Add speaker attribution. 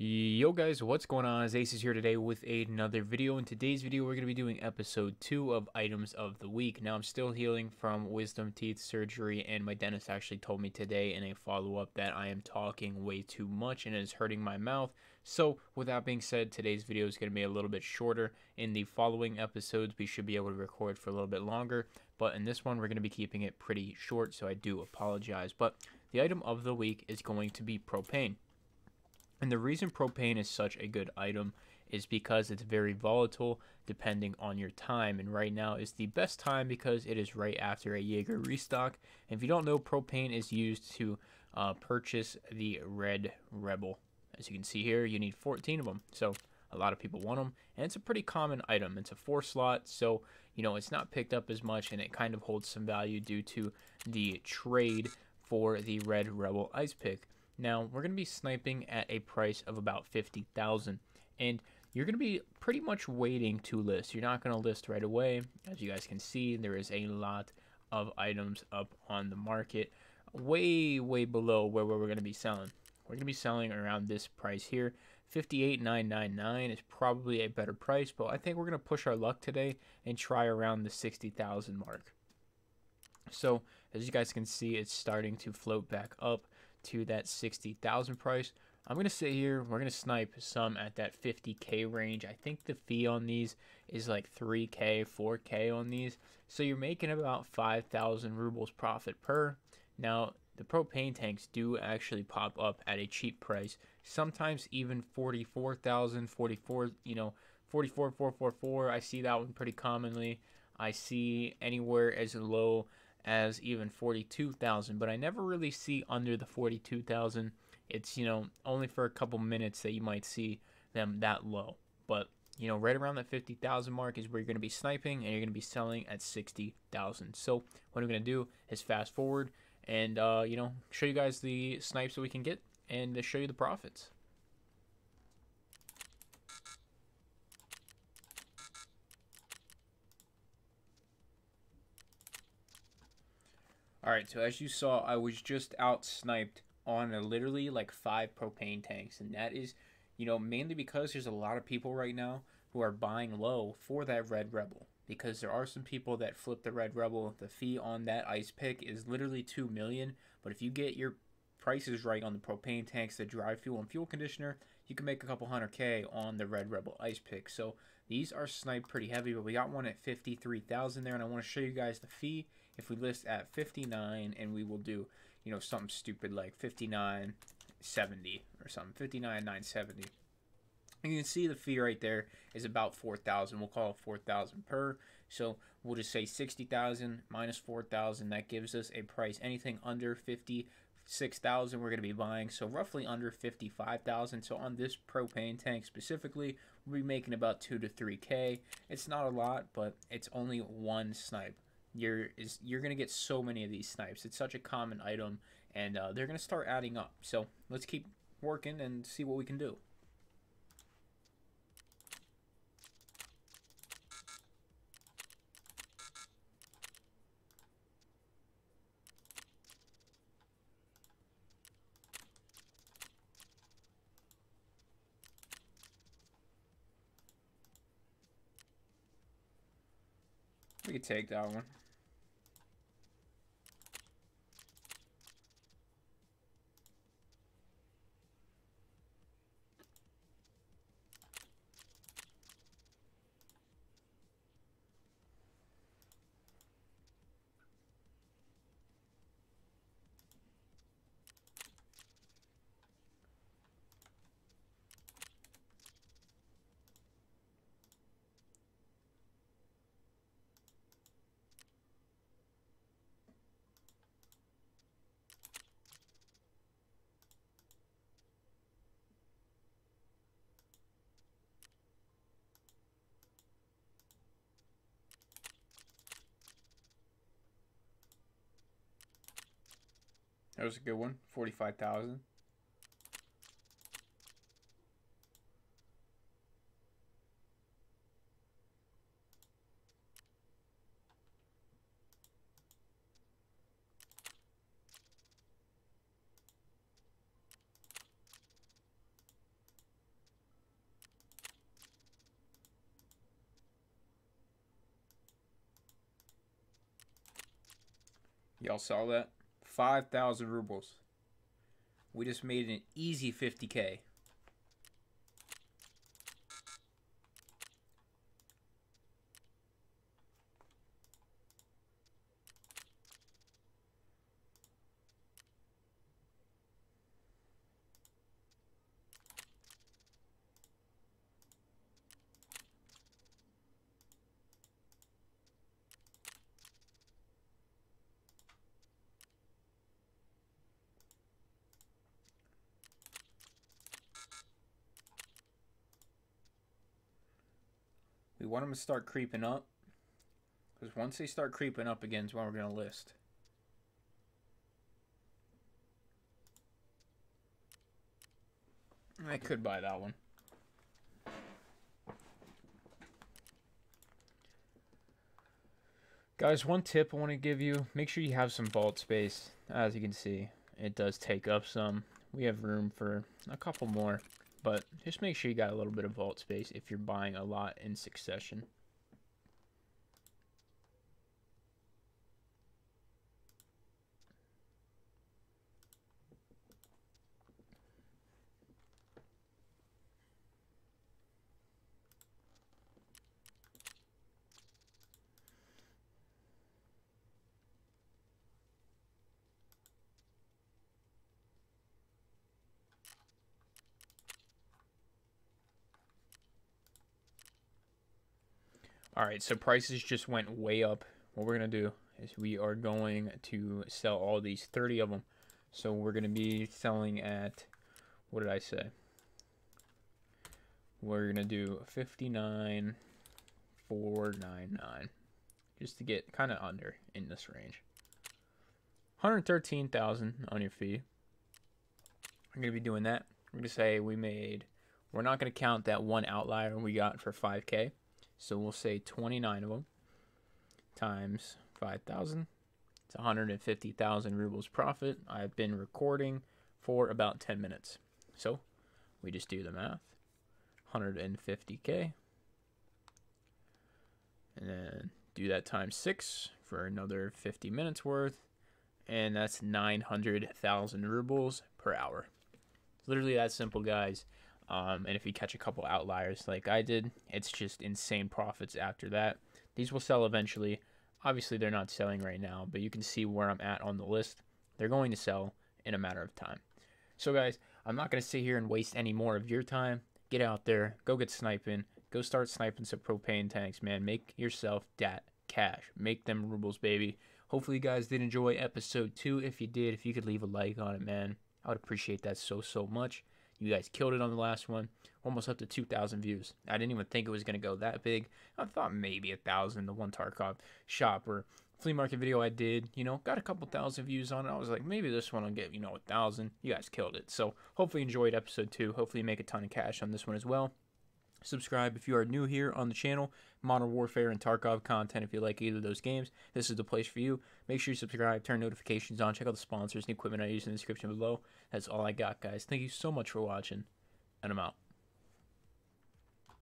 Speaker 1: Yo guys, what's going on? It's Acez here today with another video. In today's video, we're going to be doing episode 2 of Items of the Week. Now, I'm still healing from wisdom teeth surgery, and my dentist actually told me today in a follow-up that I am talking way too much and it is hurting my mouth. So, with that being said, today's video is going to be a little bit shorter. In the following episodes, we should be able to record for a little bit longer, but in this one, we're going to be keeping it pretty short, so I do apologize. But the item of the week is going to be propane. And the reason propane is such a good item is because it's very volatile depending on your time. And right now is the best time because it is right after a Jaeger restock. And if you don't know, propane is used to uh, purchase the Red Rebel. As you can see here, you need 14 of them. So a lot of people want them. And it's a pretty common item. It's a four slot. So, you know, it's not picked up as much and it kind of holds some value due to the trade for the Red Rebel Ice Pick. Now, we're going to be sniping at a price of about 50,000 and you're going to be pretty much waiting to list. You're not going to list right away. As you guys can see, there is a lot of items up on the market way way below where, where we're going to be selling. We're going to be selling around this price here. 58,999 is probably a better price, but I think we're going to push our luck today and try around the 60,000 mark. So, as you guys can see, it's starting to float back up to that 60,000 price. I'm going to sit here. We're going to snipe some at that 50k range. I think the fee on these is like 3k, 4k on these. So you're making about 5,000 rubles profit per. Now, the propane tanks do actually pop up at a cheap price. Sometimes even 44,000, 44, you know, 44,444. I see that one pretty commonly. I see anywhere as low as even 42,000, but I never really see under the 42,000. It's, you know, only for a couple minutes that you might see them that low. But, you know, right around that 50,000 mark is where you're going to be sniping and you're going to be selling at 60,000. So, what I'm going to do is fast forward and, uh, you know, show you guys the snipes that we can get and show you the profits. Alright, so as you saw, I was just out sniped on a, literally like five propane tanks. And that is, you know, mainly because there's a lot of people right now who are buying low for that Red Rebel. Because there are some people that flip the Red Rebel. The fee on that ice pick is literally 2 million. But if you get your prices right on the propane tanks, the dry fuel, and fuel conditioner, you can make a couple hundred K on the Red Rebel ice pick. So these are sniped pretty heavy, but we got one at 53,000 there. And I want to show you guys the fee if we list at 59 and we will do, you know, something stupid like 5970 or something, 59,970. You can see the fee right there is about 4,000. We'll call it 4,000 per. So we'll just say 60,000 minus 4,000. That gives us a price anything under 56,000 we're going to be buying. So roughly under 55,000. So on this propane tank specifically, we'll be making about 2 to 3K. It's not a lot, but it's only one snipe you're is you're gonna get so many of these snipes. It's such a common item, and uh, they're gonna start adding up. So let's keep working and see what we can do. We could take that one. That was a good one. 45,000. Y'all saw that? 5,000 rubles. We just made an easy 50k. Want them to start creeping up. Because once they start creeping up again is when we're going to list. I could buy that one. Guys, one tip I want to give you, make sure you have some vault space. As you can see, it does take up some. We have room for a couple more. But just make sure you got a little bit of vault space if you're buying a lot in succession. All right, so prices just went way up. What we're going to do is we are going to sell all these 30 of them. So we're going to be selling at, what did I say? We're going to do 59, 499 just to get kind of under in this range. 113,000 on your fee. I'm going to be doing that. I'm going to say we made, we're not going to count that one outlier we got for 5K. So we'll say 29 of them times 5,000. It's 150,000 rubles profit. I've been recording for about 10 minutes. So we just do the math. 150K. And then do that times 6 for another 50 minutes worth. And that's 900,000 rubles per hour. It's literally that simple, guys. Um, and if you catch a couple outliers like I did, it's just insane profits after that. These will sell eventually. Obviously, they're not selling right now, but you can see where I'm at on the list. They're going to sell in a matter of time. So, guys, I'm not going to sit here and waste any more of your time. Get out there, go get sniping, go start sniping some propane tanks, man. Make yourself that cash. Make them rubles, baby. Hopefully, you guys did enjoy episode two. If you did, if you could leave a like on it, man, I would appreciate that so, so much. You guys killed it on the last one, almost up to 2,000 views. I didn't even think it was going to go that big. I thought maybe a thousand. The one Tarkov shop or flea market video I did, you know, got a couple thousand views on it. I was like, maybe this one will get, you know, a thousand. You guys killed it. So hopefully you enjoyed episode two. Hopefully you make a ton of cash on this one as well. Subscribe if you are new here on the channel. Modern Warfare and Tarkov content. If you like either of those games, this is the place for you. Make sure you subscribe, turn notifications on, check out the sponsors and equipment I use in the description below. That's all I got, guys. Thank you so much for watching, and I'm out.